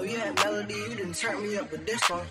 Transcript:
Oh yeah, Melody, you didn't turn me up with this one.